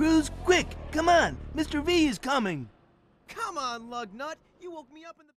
Cruz, quick! Come on! Mr. V is coming! Come on, Lugnut. You woke me up in the...